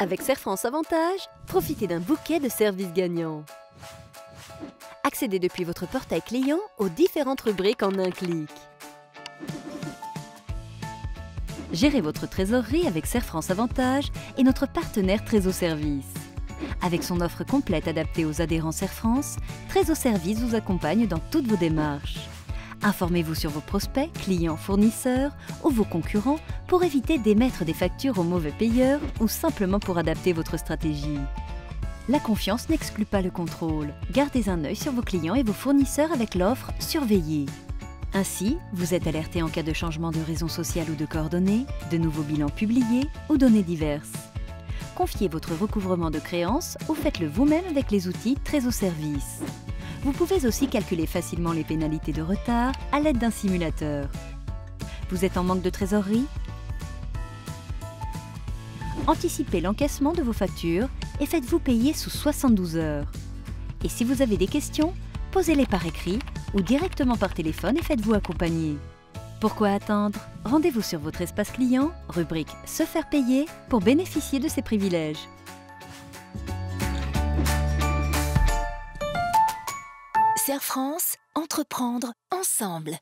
Avec Serfrance Avantage, profitez d'un bouquet de services gagnants. Accédez depuis votre portail client aux différentes rubriques en un clic. Gérez votre trésorerie avec Serfrance Avantage et notre partenaire Trésor Service. Avec son offre complète adaptée aux adhérents Serfrance, Trésor Service vous accompagne dans toutes vos démarches. Informez-vous sur vos prospects, clients, fournisseurs ou vos concurrents pour éviter d'émettre des factures aux mauvais payeurs ou simplement pour adapter votre stratégie. La confiance n'exclut pas le contrôle. Gardez un œil sur vos clients et vos fournisseurs avec l'offre Surveiller. Ainsi, vous êtes alerté en cas de changement de raison sociale ou de coordonnées, de nouveaux bilans publiés ou données diverses. Confiez votre recouvrement de créances ou faites-le vous-même avec les outils Trésor Service. Vous pouvez aussi calculer facilement les pénalités de retard à l'aide d'un simulateur. Vous êtes en manque de trésorerie? Anticipez l'encaissement de vos factures et faites-vous payer sous 72 heures. Et si vous avez des questions, posez-les par écrit ou directement par téléphone et faites-vous accompagner. Pourquoi attendre? Rendez-vous sur votre espace client, rubrique Se faire payer, pour bénéficier de ces privilèges. Serre France, entreprendre ensemble.